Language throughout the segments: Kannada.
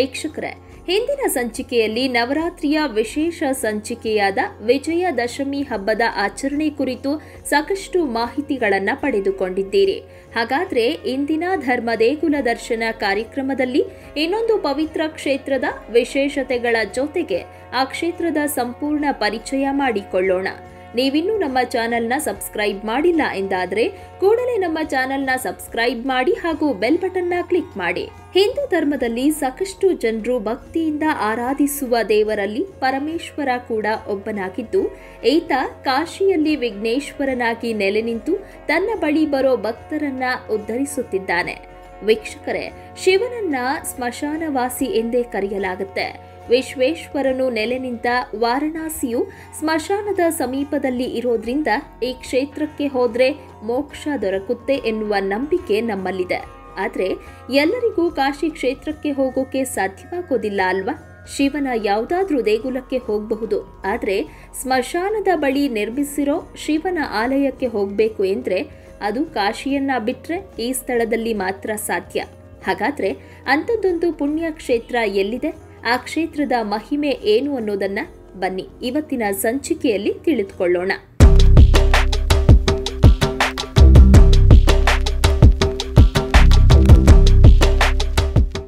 ವೀಕ್ಷಕರೇ, ಹಿಂದಿನ ಸಂಚಿಕೆಯಲ್ಲಿ ನವರಾತ್ರಿಯ ವಿಶೇಷ ಸಂಚಿಕೆಯಾದ ವಿಜಯದಶಮಿ ಹಬ್ಬದ ಆಚರಣೆ ಕುರಿತು ಸಾಕಷ್ಟು ಮಾಹಿತಿಗಳನ್ನು ಪಡೆದುಕೊಂಡಿದ್ದೀರಿ. ಹಾಗಾದ್ರೆ ಇಂದಿನ ಧರ್ಮ ದೇಗುಲ ದರ್ಶನ ಕಾರ್ಯಕ್ರಮದಲ್ಲಿ ಇನ್ನೊಂದು ಪವಿತ್ರ ಕ್ಷೇತ್ರದ ವಿಶೇಷತೆಗಳ ಜೊತೆಗೆ ಆ ಕ್ಷೇತ್ರದ ಸಂಪೂರ್ಣ ಪರಿಚಯ ಮಾಡಿಕೊಳ್ಳೋಣ. ನೀವಿನ್ನೂ ನಮ್ಮ ಚಾನೆಲ್ನ ಸಬ್ಸ್ಕ್ರೈಬ್ ಮಾಡಿಲ್ಲ ಎಂದಾದರೆ ಕೂಡಲೇ ನಮ್ಮ ಚಾನೆಲ್ನ ಸಬ್ಸ್ಕ್ರೈಬ್ ಮಾಡಿ ಹಾಗೂ ಬೆಲ್ ಬಟನ್ನ ಕ್ಲಿಕ್ ಮಾಡಿ. ಹಿಂದೂ ಧರ್ಮದಲ್ಲಿ ಸಾಕಷ್ಟು ಜನರು ಭಕ್ತಿಯಿಂದ ಆರಾಧಿಸುವ ದೇವರಲ್ಲಿ ಪರಮೇಶ್ವರ ಕೂಡ ಒಬ್ಬನಾಗಿದ್ದು, ಈತ ಕಾಶಿಯಲ್ಲಿ ವಿಘ್ನೇಶ್ವರನಾಗಿ ನೆಲೆ ನಿಂತು ತನ್ನ ಬಳಿ ಬರೋ ಭಕ್ತರನ್ನ ಉದ್ಧರಿಸುತ್ತಿದ್ದಾನೆ. ವೀಕ್ಷಕರೇ, ಶಿವನನ್ನ ಸ್ಮಶಾನವಾಸಿ ಎಂದೇ ಕರೆಯಲಾಗುತ್ತೆ. ವಿಶ್ವೇಶ್ವರನು ನೆಲೆ ನಿಂತ ವಾರಣಾಸಿಯು ಸ್ಮಶಾನದ ಸಮೀಪದಲ್ಲಿ ಇರೋದ್ರಿಂದ ಈ ಕ್ಷೇತ್ರಕ್ಕೆ ಹೋದ್ರೆ ಮೋಕ್ಷ ದೊರಕುತ್ತೆ ಎನ್ನುವ ನಂಬಿಕೆ ನಮ್ಮಲ್ಲಿದೆ. ಆದ್ರೆ ಎಲ್ಲರಿಗೂ ಕಾಶಿ ಕ್ಷೇತ್ರಕ್ಕೆ ಹೋಗೋಕೆ ಸಾಧ್ಯವಾಗೋದಿಲ್ಲ ಅಲ್ವಾ? ಶಿವನ ಯಾವುದಾದ್ರೂ ದೇಗುಲಕ್ಕೆ ಹೋಗಬಹುದು. ಆದ್ರೆ ಸ್ಮಶಾನದ ಬಳಿ ನಿರ್ಮಿಸಿರೋ ಶಿವನ ಆಲಯಕ್ಕೆ ಹೋಗಬೇಕು ಎಂದ್ರೆ ಅದು ಕಾಶಿಯನ್ನ ಬಿಟ್ಟರೆ ಈ ಸ್ಥಳದಲ್ಲಿ ಮಾತ್ರ ಸಾಧ್ಯ. ಹಾಗಾದ್ರೆ ಅಂಥದ್ದೊಂದು ಪುಣ್ಯ ಕ್ಷೇತ್ರ ಎಲ್ಲಿದೆ? ಆ ಕ್ಷೇತ್ರದ ಮಹಿಮೆ ಏನು ಅನ್ನೋದನ್ನ ಬನ್ನಿ, ಇವತ್ತಿನ ಸಂಚಿಕೆಯಲ್ಲಿ ತಿಳಿದುಕೊಳ್ಳೋಣ.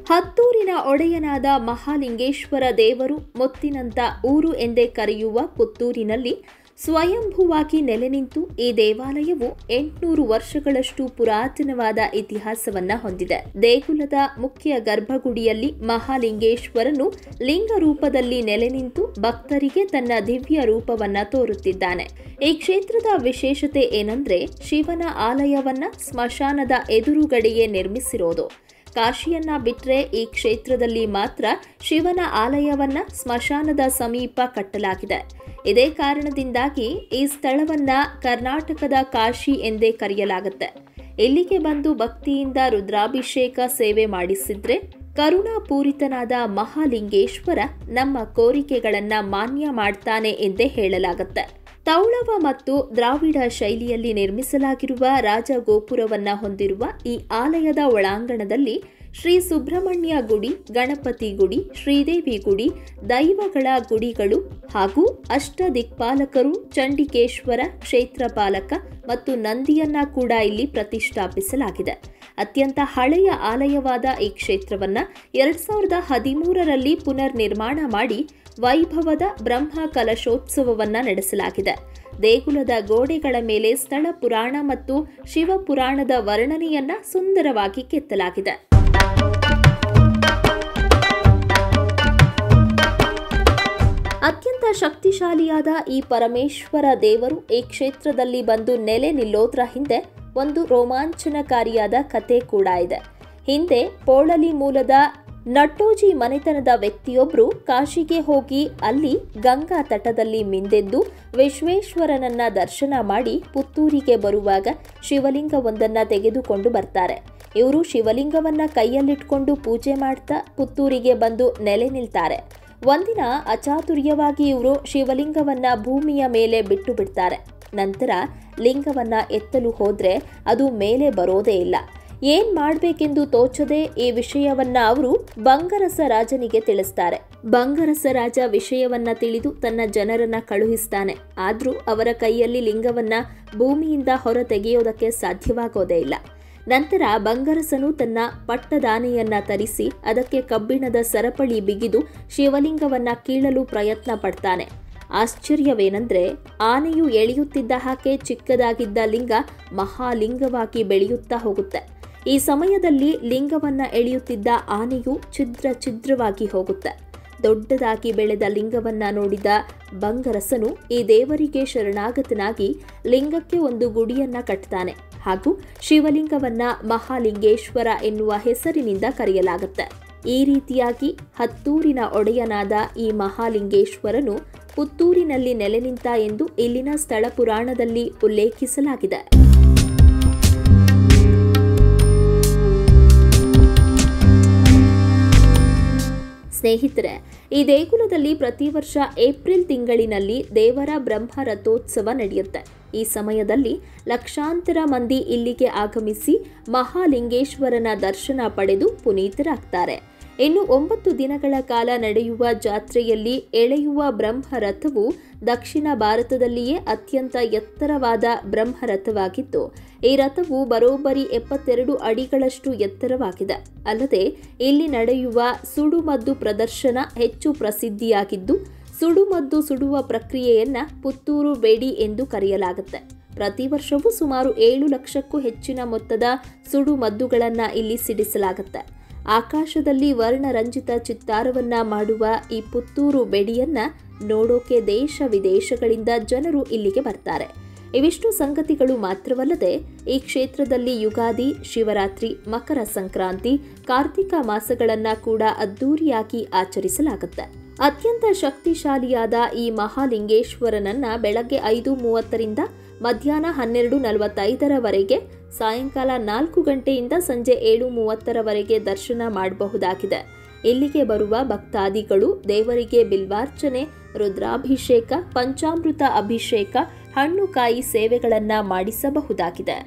ಹತ್ತೂರಿನ ಒಡೆಯನಾದ ಮಹಾಲಿಂಗೇಶ್ವರ ದೇವರು ಮುತ್ತಿನಂತ ಊರು ಎಂದೇ ಕರೆಯುವ ಪುತ್ತೂರಿನಲ್ಲಿ ಸ್ವಯಂಭುವಾಗಿ ನೆಲೆ ನಿಂತು ಈ ದೇವಾಲಯವು ಎಂಟುನೂರು ವರ್ಷಗಳಷ್ಟು ಪುರಾತನವಾದ ಇತಿಹಾಸವನ್ನ ಹೊಂದಿದೆ. ದೇಗುಲದ ಮುಖ್ಯ ಗರ್ಭಗುಡಿಯಲ್ಲಿ ಮಹಾಲಿಂಗೇಶ್ವರನು ಲಿಂಗ ರೂಪದಲ್ಲಿ ನೆಲೆ ನಿಂತು ಭಕ್ತರಿಗೆ ತನ್ನ ದಿವ್ಯ ರೂಪವನ್ನ ತೋರುತ್ತಿದ್ದಾನೆ. ಈ ಕ್ಷೇತ್ರದ ವಿಶೇಷತೆ ಏನಂದ್ರೆ ಶಿವನ ಆಲಯವನ್ನ ಸ್ಮಶಾನದ ಎದುರುಗಡೆಯೇ ನಿರ್ಮಿಸಿರೋದು. ಕಾಶಿಯನ್ನ ಬಿಟ್ರೆ ಈ ಕ್ಷೇತ್ರದಲ್ಲಿ ಮಾತ್ರ ಶಿವನ ಆಲಯವನ್ನ ಸ್ಮಶಾನದ ಸಮೀಪ ಕಟ್ಟಲಾಗಿದೆ. ಇದೇ ಕಾರಣದಿಂದಾಗಿ ಈ ಸ್ಥಳವನ್ನ ಕರ್ನಾಟಕದ ಕಾಶಿ ಎಂದೇ ಕರೆಯಲಾಗುತ್ತೆ. ಇಲ್ಲಿಗೆ ಬಂದು ಭಕ್ತಿಯಿಂದ ರುದ್ರಾಭಿಷೇಕ ಸೇವೆ ಮಾಡಿಸಿದ್ರೆ ಕರುಣಾಪೂರಿತನಾದ ಮಹಾಲಿಂಗೇಶ್ವರ ನಮ್ಮ ಕೋರಿಕೆಗಳನ್ನ ಮಾನ್ಯ ಮಾಡ್ತಾನೆ ಎಂದೇ ಹೇಳಲಾಗುತ್ತೆ. ತೌಳವ ಮತ್ತು ದ್ರಾವಿಡ ಶೈಲಿಯಲ್ಲಿ ನಿರ್ಮಿಸಲಾಗಿರುವ ರಾಜಗೋಪುರವನ್ನ ಹೊಂದಿರುವ ಈ ಆಲಯದ ಒಳಾಂಗಣದಲ್ಲಿ ಶ್ರೀ ಸುಬ್ರಹ್ಮಣ್ಯ ಗುಡಿ, ಗಣಪತಿ ಗುಡಿ, ಶ್ರೀದೇವಿ ಗುಡಿ, ದೈವಗಳ ಗುಡಿಗಳು ಹಾಗೂ ಅಷ್ಟ ದಿಕ್ಪಾಲಕರು ಚಂಡಿಕೇಶ್ವರ ಕ್ಷೇತ್ರಪಾಲಕ ಮತ್ತು ನಂದಿಯನ್ನ ಕೂಡ ಇಲ್ಲಿ ಪ್ರತಿಷ್ಠಾಪಿಸಲಾಗಿದೆ. ಅತ್ಯಂತ ಹಳೆಯ ಆಲಯವಾದ ಈ ಕ್ಷೇತ್ರವನ್ನು ಎರಡ್ ಸಾವಿರದ ಹದಿಮೂರರಲ್ಲಿ ಪುನರ್ ನಿರ್ಮಾಣ ಮಾಡಿ ವೈಭವದ ಬ್ರಹ್ಮ ಕಲಶೋತ್ಸವವನ್ನು ನಡೆಸಲಾಗಿದೆ. ದೇಗುಲದ ಗೋಡೆಗಳ ಮೇಲೆ ಸ್ಥಳ ಪುರಾಣ ಮತ್ತು ಶಿವಪುರಾಣದ ವರ್ಣನೆಯನ್ನ ಸುಂದರವಾಗಿ ಕೆತ್ತಲಾಗಿದೆ. ಅತ್ಯಂತ ಶಕ್ತಿಶಾಲಿಯಾದ ಈ ಪರಮೇಶ್ವರ ದೇವರು ಈ ಕ್ಷೇತ್ರದಲ್ಲಿ ಬಂದು ನೆಲೆ ನಿಲ್ಲೋದ್ರ ಹಿಂದೆ ಒಂದು ರೋಮಾಂಚನಕಾರಿಯಾದ ಕತೆ ಕೂಡ ಇದೆ. ಹಿಂದೆ ಪೋಳಲಿ ಮೂಲದ ನಟ್ಟೋಜಿ ಮನೆತನದ ವ್ಯಕ್ತಿಯೊಬ್ಬರು ಕಾಶಿಗೆ ಹೋಗಿ ಅಲ್ಲಿ ಗಂಗಾ ತಟದಲ್ಲಿ ಮಿಂದೆದ್ದು ವಿಶ್ವೇಶ್ವರನನ್ನ ದರ್ಶನ ಮಾಡಿ ಪುತ್ತೂರಿಗೆ ಬರುವಾಗ ಶಿವಲಿಂಗವೊಂದನ್ನು ತೆಗೆದುಕೊಂಡು ಬರ್ತಾರೆ. ಇವರು ಶಿವಲಿಂಗವನ್ನ ಕೈಯಲ್ಲಿಟ್ಕೊಂಡು ಪೂಜೆ ಮಾಡ್ತಾ ಪುತ್ತೂರಿಗೆ ಬಂದು ನೆಲೆ ನಿಲ್ತಾರೆ. ಒಂದಿನ ಅಚಾತುರ್ಯವಾಗಿ ಇವರು ಶಿವಲಿಂಗವನ್ನ ಭೂಮಿಯ ಮೇಲೆ ಬಿಟ್ಟು ಬಿಡ್ತಾರೆ. ನಂತರ ಲಿಂಗವನ್ನ ಎತ್ತಲು ಹೋದ್ರೆ ಅದು ಮೇಲೆ ಬರೋದೇ ಇಲ್ಲ. ಏನ್ ಮಾಡ್ಬೇಕೆಂದು ತೋಚದೆ ಈ ವಿಷಯವನ್ನ ಅವರು ಬಂಗರಸ ರಾಜನಿಗೆ ತಿಳಿಸ್ತಾರೆ. ಬಂಗರಸ ರಾಜ ವಿಷಯವನ್ನ ತಿಳಿದು ತನ್ನ ಜನರನ್ನ ಕಳುಹಿಸ್ತಾನೆ. ಆದ್ರೂ ಅವರ ಕೈಯಲ್ಲಿ ಲಿಂಗವನ್ನ ಭೂಮಿಯಿಂದ ಹೊರ ತೆಗೆಯೋದಕ್ಕೆ ಸಾಧ್ಯವಾಗೋದೇ ಇಲ್ಲ. ನಂತರ ಬಂಗರಸನು ತನ್ನ ಪಟ್ಟದಾನೆಯನ್ನ ತರಿಸಿ ಅದಕ್ಕೆ ಕಬ್ಬಿಣದ ಸರಪಳಿ ಬಿಗಿದು ಶಿವಲಿಂಗವನ್ನ ಕೀಳಲು ಪ್ರಯತ್ನ ಪಡ್ತಾನೆ ಆಶ್ಚರ್ಯವೇನೆಂದ್ರೆ ಆನೆಯು ಎಳೆಯುತ್ತಿದ್ದ ಹಾಗೆ ಚಿಕ್ಕದಾಗಿದ್ದ ಲಿಂಗ ಮಹಾಲಿಂಗವಾಗಿ ಬೆಳೆಯುತ್ತಾ ಹೋಗುತ್ತೆ. ಈ ಸಮಯದಲ್ಲಿ ಲಿಂಗವನ್ನ ಎಳೆಯುತ್ತಿದ್ದ ಆನೆಯು ಛಿದ್ರ ಛಿದ್ರವಾಗಿ ಹೋಗುತ್ತೆ. ದೊಡ್ಡದಾಗಿ ಬೆಳೆದ ಲಿಂಗವನ್ನ ನೋಡಿದ ಬಂಗರಸನು ಈ ದೇವರಿಗೆ ಶರಣಾಗತನಾಗಿ ಲಿಂಗಕ್ಕೆ ಒಂದು ಗುಡಿಯನ್ನ ಕಟ್ತಾನೆ ಹಾಗೂ ಶಿವಲಿಂಗವನ್ನ ಮಹಾಲಿಂಗೇಶ್ವರ ಎನ್ನುವ ಹೆಸರಿನಿಂದ ಕರೆಯಲಾಗುತ್ತೆ. ಈ ರೀತಿಯಾಗಿ ಹತ್ತೂರಿನ ಒಡೆಯನಾದ ಈ ಮಹಾಲಿಂಗೇಶ್ವರನು ಪುತ್ತೂರಿನಲ್ಲಿ ನೆಲೆ ನಿಂತ ಎಂದು ಇಲ್ಲಿನ ಸ್ಥಳ ಪುರಾಣದಲ್ಲಿ ಉಲ್ಲೇಖಿಸಲಾಗಿದೆ. ಸ್ನೇಹಿತರೆ, ಈ ದೇಗುಲದಲ್ಲಿ ಪ್ರತಿ ವರ್ಷ ಏಪ್ರಿಲ್ ತಿಂಗಳಿನಲ್ಲಿ ದೇವರ ಬ್ರಹ್ಮ ರಥೋತ್ಸವ ನಡೆಯುತ್ತೆ. ಈ ಸಮಯದಲ್ಲಿ ಲಕ್ಷಾಂತರ ಮಂದಿ ಇಲ್ಲಿಗೆ ಆಗಮಿಸಿ ಮಹಾಲಿಂಗೇಶ್ವರನ ದರ್ಶನ ಪಡೆದು ಪುನೀತರಾಗ್ತಾರೆ. ಇನ್ನು ಒಂಬತ್ತು ದಿನಗಳ ಕಾಲ ನಡೆಯುವ ಜಾತ್ರೆಯಲ್ಲಿ ಎಳೆಯುವ ಬ್ರಹ್ಮರಥವು ದಕ್ಷಿಣ ಭಾರತದಲ್ಲಿಯೇ ಅತ್ಯಂತ ಎತ್ತರವಾದ ಬ್ರಹ್ಮರಥವಾಗಿತ್ತು. ಈ ರಥವು ಬರೋಬ್ಬರಿ ಎಪ್ಪತ್ತೆರಡು ಅಡಿಗಳಷ್ಟು ಎತ್ತರವಾಗಿದೆ. ಅಲ್ಲದೆ, ಇಲ್ಲಿ ನಡೆಯುವ ಸುಡುಮದ್ದು ಪ್ರದರ್ಶನ ಹೆಚ್ಚು ಪ್ರಸಿದ್ಧಿಯಾಗಿದ್ದು ಸುಡುಮದ್ದು ಸುಡುವ ಪ್ರಕ್ರಿಯೆಯನ್ನ ಪುತ್ತೂರು ಬೇಡಿ ಎಂದು ಕರೆಯಲಾಗುತ್ತೆ. ಪ್ರತಿ ವರ್ಷವೂ ಸುಮಾರು ಏಳು ಲಕ್ಷಕ್ಕೂ ಹೆಚ್ಚಿನ ಮೊತ್ತದ ಸುಡುಮದ್ದುಗಳನ್ನು ಇಲ್ಲಿ ಸಿಡಿಸಲಾಗುತ್ತೆ. ಆಕಾಶದಲ್ಲಿ ವರ್ಣರಂಜಿತ ಚಿತ್ತಾರವನ್ನ ಮಾಡುವ ಈ ಪುತ್ತೂರು ಬೆಡಿಯನ್ನ ನೋಡೋಕೆ ದೇಶ ವಿದೇಶಗಳಿಂದ ಜನರು ಇಲ್ಲಿಗೆ ಬರ್ತಾರೆ. ಇವಿಷ್ಟು ಸಂಗತಿಗಳು ಮಾತ್ರವಲ್ಲದೆ, ಈ ಕ್ಷೇತ್ರದಲ್ಲಿ ಯುಗಾದಿ, ಶಿವರಾತ್ರಿ, ಮಕರ ಸಂಕ್ರಾಂತಿ, ಕಾರ್ತಿಕ ಮಾಸಗಳನ್ನ ಕೂಡ ಅದ್ದೂರಿಯಾಗಿ ಆಚರಿಸಲಾಗುತ್ತೆ. ಅತ್ಯಂತ ಶಕ್ತಿಶಾಲಿಯಾದ ಈ ಮಹಾಲಿಂಗೇಶ್ವರನನ್ನ ಬೆಳಗ್ಗೆ ಐದು ಮೂವತ್ತರಿಂದ ಮಧ್ಯಾಹ್ನ ಹನ್ನೆರಡು ನಲವತ್ತೈದರವರೆಗೆ, ಸಾಯಂಕಾಲ ನಾಲ್ಕು ಗಂಟೆಯಿಂದ ಸಂಜೆ ಏಳು ಮೂವತ್ತರವರೆಗೆ ದರ್ಶನ ಮಾಡಬಹುದಾಗಿದೆ. ಇಲ್ಲಿಗೆ ಬರುವ ಭಕ್ತಾದಿಗಳು ದೇವರಿಗೆ ಬಿಲ್ವಾರ್ಚನೆ, ರುದ್ರಾಭಿಷೇಕ, ಪಂಚಾಮೃತ ಅಭಿಷೇಕ, ಹಣ್ಣು ಕಾಯಿ ಸೇವೆಗಳನ್ನು ಮಾಡಿಸಬಹುದಾಗಿದೆ.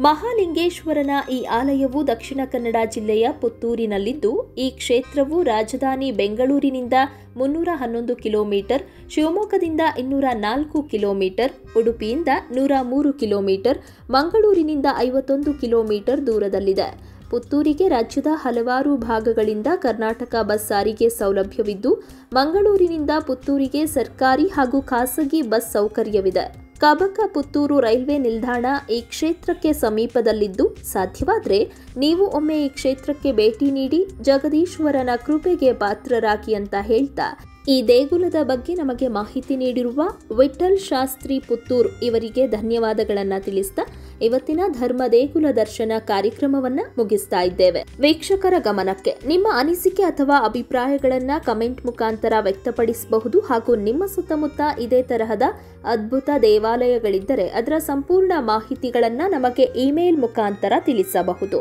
ಮಹಾಲಿಂಗೇಶ್ವರನ ಈ ಆಲಯವು ದಕ್ಷಿಣ ಕನ್ನಡ ಜಿಲ್ಲೆಯ ಪುತ್ತೂರಿನಲ್ಲಿದ್ದು, ಈ ಕ್ಷೇತ್ರವು ರಾಜಧಾನಿ ಬೆಂಗಳೂರಿನಿಂದ ಮುನ್ನೂರ ಹನ್ನೊಂದು ಕಿಲೋಮೀಟರ್, ಶಿವಮೊಗ್ಗದಿಂದ ಇನ್ನೂರ ನಾಲ್ಕು ಕಿಲೋಮೀಟರ್, ಉಡುಪಿಯಿಂದ ನೂರ ಮೂರು ಕಿಲೋಮೀಟರ್, ಮಂಗಳೂರಿನಿಂದ ಐವತ್ತೊಂದು ಕಿಲೋಮೀಟರ್ ದೂರದಲ್ಲಿದೆ. ಪುತ್ತೂರಿಗೆ ರಾಜ್ಯದ ಹಲವಾರು ಭಾಗಗಳಿಂದ ಕರ್ನಾಟಕ ಬಸ್ ಸಾರಿಗೆ ಸೌಲಭ್ಯವಿದ್ದು, ಮಂಗಳೂರಿನಿಂದ ಪುತ್ತೂರಿಗೆ ಸರ್ಕಾರಿ ಹಾಗೂ ಖಾಸಗಿ ಬಸ್ ಸೌಕರ್ಯವಿದೆ. ಕಬಕ ಪುತ್ತೂರು ರೈಲ್ವೆ ನಿಲ್ದಾಣ ಈ ಕ್ಷೇತ್ರಕ್ಕೆ ಸಮೀಪದಲ್ಲಿದ್ದು ಸಾಧ್ಯವಾದರೆ ನೀವು ಒಮ್ಮೆ ಈ ಕ್ಷೇತ್ರಕ್ಕೆ ಭೇಟಿ ನೀಡಿ ಜಗದೀಶ್ವರನ ಕೃಪೆಗೆ ಪಾತ್ರರಾಗಿ ಅಂತ ಹೇಳ್ತಾ ಈ ದೇಗುಲದ ಬಗ್ಗೆ ನಮಗೆ ಮಾಹಿತಿ ನೀಡಿರುವ ವಿಠಲ್ ಶಾಸ್ತ್ರಿ ಪುತ್ತೂರ್ ಇವರಿಗೆ ಧನ್ಯವಾದಗಳನ್ನು ತಿಳಿಸ್ತಾ ಇವತ್ತಿನ ಧರ್ಮ ದೇಗುಲ ದರ್ಶನ ಕಾರ್ಯಕ್ರಮವನ್ನ ಮುಗಿಸ್ತಾ ಇದ್ದೇವೆ. ವೀಕ್ಷಕರ ಗಮನಕ್ಕೆ ನಿಮ್ಮ ಅನಿಸಿಕೆ ಅಥವಾ ಅಭಿಪ್ರಾಯಗಳನ್ನ ಕಮೆಂಟ್ ಮುಖಾಂತರ ವ್ಯಕ್ತಪಡಿಸಬಹುದು ಹಾಗೂ ನಿಮ್ಮ ಸುತ್ತಮುತ್ತ ಇದೇ ತರಹದ ಅದ್ಭುತ ದೇವಾಲಯಗಳಿದ್ದರೆ ಅದರ ಸಂಪೂರ್ಣ ಮಾಹಿತಿಗಳನ್ನ ನಮಗೆ ಇಮೇಲ್ ಮುಖಾಂತರ ತಿಳಿಸಬಹುದು.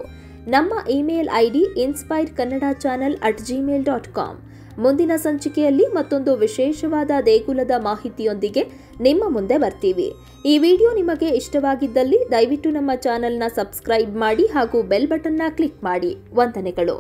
ನಮ್ಮ email ID inspire Kannada channel at Gmail dot com ಮುಂದಿನ ಸಂಚಿಕೆಯಲ್ಲಿ ಮತ್ತೊಂದು ವಿಶೇಷವಾದ ದೇಗುಲದ ಮಾಹಿತಿಯೊಂದಿಗೆ ನಿಮ್ಮ ಮುಂದೆ ಬರ್ತೀವಿ. ಈ ವಿಡಿಯೋ ನಿಮಗೆ ಇಷ್ಟವಾಗಿದ್ದಲ್ಲಿ ದಯವಿಟ್ಟು ನಮ್ಮ ಚಾನೆಲ್ನ ಸಬ್ಸ್ಕ್ರೈಬ್ ಮಾಡಿ ಹಾಗೂ ಬೆಲ್ ಬಟನ್ನ ಕ್ಲಿಕ್ ಮಾಡಿ. ವಂದನೆಗಳು.